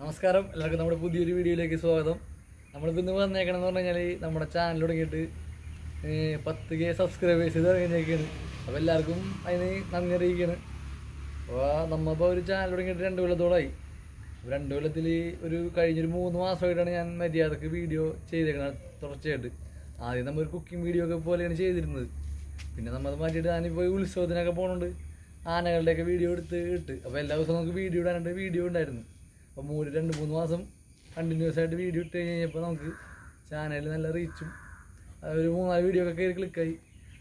നമസ്കാരം. എല്ലാവർക്കും നമ്മുടെ പുതിയൊരു വീഡിയോയിലേക്ക് സ്വാഗതം. നമ്മളിപ്പോൾ ഇന്ന് വന്നേക്കണമെന്ന് പറഞ്ഞു കഴിഞ്ഞാൽ നമ്മുടെ ചാനൽ തുടങ്ങിയിട്ട് പത്ത് കെ സബ്സ്ക്രൈബേഴ്സ് തുടങ്ങിയിരിക്കുകയാണ് അപ്പോൾ എല്ലാവർക്കും അതിന് നന്ദി അറിയിക്കുകയാണ് അപ്പോൾ നമ്മളിപ്പോൾ ഒരു ചാനൽ തുടങ്ങിയിട്ട് രണ്ട് കൊല്ലത്തോളമായി രണ്ട് കൊല്ലത്തിൽ ഒരു കഴിഞ്ഞൊരു മൂന്ന് മാസമായിട്ടാണ് ഞാൻ മര്യാദയ്ക്ക് വീഡിയോ ചെയ്തേക്കുന്നത് തുടർച്ചയായിട്ട്. ആദ്യം നമ്മൾ ഒരു കുക്കിംഗ് വീഡിയോ ഒക്കെ പോലെയാണ് ചെയ്തിരുന്നത്. പിന്നെ നമ്മൾ മാറ്റിയിട്ട് ഞാനിപ്പോൾ ഉത്സവത്തിനൊക്കെ പോകുന്നുണ്ട് ആനകളുടെയൊക്കെ വീഡിയോ എടുത്ത് ഇട്ട്. അപ്പോൾ എല്ലാ ദിവസവും നമുക്ക് വീഡിയോ ഇടാനായിട്ട് വീഡിയോ ഉണ്ടായിരുന്നു. അപ്പോൾ മൂന്ന് രണ്ട് മൂന്ന് മാസം കണ്ടിന്യൂസ് ആയിട്ട് വീഡിയോ ഇട്ട് കഴിഞ്ഞപ്പോൾ നമുക്ക് ചാനലിൽ നല്ല റീച്ചും ഒരു മൂന്നാൽ വീഡിയോ ഒക്കെ കയറി ക്ലിക്കായി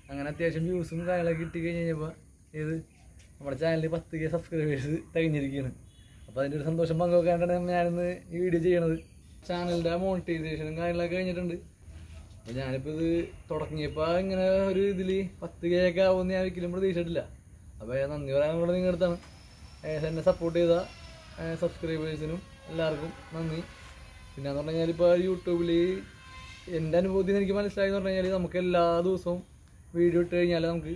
അങ്ങനെ അത്യാവശ്യം വ്യൂസും കാര്യങ്ങളൊക്കെ കിട്ടി കഴിഞ്ഞ് കഴിഞ്ഞപ്പോൾ ഏത്? നമ്മുടെ ചാനലിൽ പത്ത് കെ സബ്സ്ക്രൈബേഴ്സ് തികഞ്ഞിരിക്കുകയാണ് അപ്പോൾ അതിന്റെ ഒരു സന്തോഷം പങ്കുവെക്കാനായിട്ടാണ് ഞാനിന്ന് ഈ വീഡിയോ ചെയ്യണത്. ചാനലിന്റെ മോണിറ്റൈസേഷനും കാര്യങ്ങളൊക്കെ കഴിഞ്ഞിട്ടുണ്ട്. ഞാനിപ്പോൾ ഇത് തുടങ്ങിയപ്പോൾ ഇങ്ങനെ ഒരു ഇതിൽ പത്ത് കെ ഒക്കെ ഞാൻ ഒരിക്കലും പ്രതീക്ഷിച്ചിട്ടില്ല. അപ്പോൾ ഞാൻ നന്ദി പറയാനുള്ള നിങ്ങളുടെ അടുത്താണ്. എന്നെ സപ്പോർട്ട് ചെയ്ത സബ്സ്ക്രൈബേഴ്സിനും എല്ലാവർക്കും നന്ദി. പിന്നെ എന്ന് പറഞ്ഞു കഴിഞ്ഞാൽ ഇപ്പോൾ യൂട്യൂബിൽ എന്റെ അനുഭവത്തിൽ നിന്ന് എനിക്ക് മനസ്സിലായി എന്ന് പറഞ്ഞു കഴിഞ്ഞാൽ നമുക്ക് എല്ലാ ദിവസവും വീഡിയോ ഇട്ട് കഴിഞ്ഞാൽ നമുക്ക്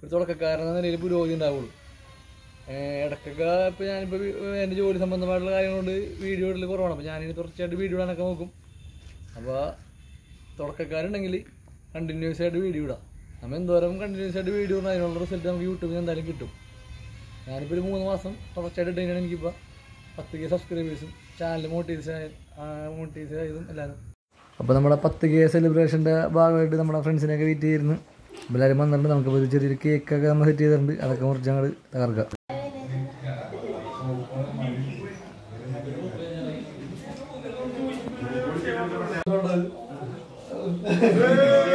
ഒരു തുടക്കക്കാരൻ എന്ന നിലയിൽ പുരോഗതി ഉണ്ടാവുള്ളൂ. ഇടക്കൊക്കെ ഇപ്പോൾ ഞാനിപ്പോൾ എന്റെ ജോലി സംബന്ധമായിട്ടുള്ള കാര്യങ്ങൾ വീഡിയോ ഇടൽ കുറവാണ്. അപ്പോൾ ഞാനിനി തുടർച്ചയായിട്ട് വീഡിയോ ഇടാനൊക്കെ നോക്കും. അപ്പോൾ തുടക്കക്കാരുണ്ടെങ്കിൽ കണ്ടിന്യൂസ് ആയിട്ട് വീഡിയോ ഇടാം. നമ്മൾ എന്തോരം കണ്ടിന്യൂസ് ആയിട്ട് വീഡിയോ ഇടുന്ന അതിനുള്ള റിസൾട്ട് നമുക്ക് യൂട്യൂബിൽ എന്തായാലും കിട്ടും. ഞാനിപ്പോൾ ഒരു മൂന്ന് മാസം തുടർച്ചയായിട്ട് ഇട്ടതിനാണ് എനിക്കിപ്പോൾ പത്ത് കെ സബ്സ്ക്രൈബേഴ്സും ചാനൽ മോട്ടിവേഷൻ മോട്ടിവേഷൻ ആയതും എല്ലാവരും അപ്പോൾ നമ്മുടെ പത്ത് കെ സെലിബ്രേഷന്റെ ഭാഗമായിട്ട് നമ്മുടെ ഫ്രണ്ട്സിനെയൊക്കെ വെയിറ്റ് ചെയ്തിരുന്നു. എല്ലാവരും വന്നിട്ടുണ്ട്. നമുക്കിപ്പോൾ ഒരു ചെറിയൊരു കേക്കൊക്കെ നമ്മൾ സെറ്റ് ചെയ്തിട്ടുണ്ട്. അതൊക്കെ മുറിച്ച് ഞങ്ങൾ തകർക്കാം. Gracias.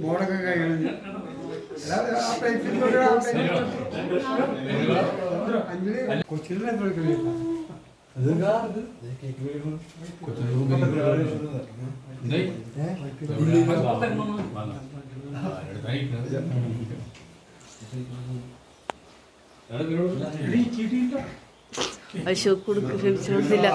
മോടൊക്കെ കഴിയുന്നത് കൊച്ചിലെ അശോക് കൊടുക്ക് ഫെമിച്ചു കൊടുത്തില്ല.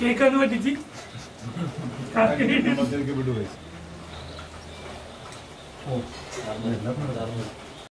കേക്കൊന്ന് പറ്റിച്ച്. 어, 나는, 나는.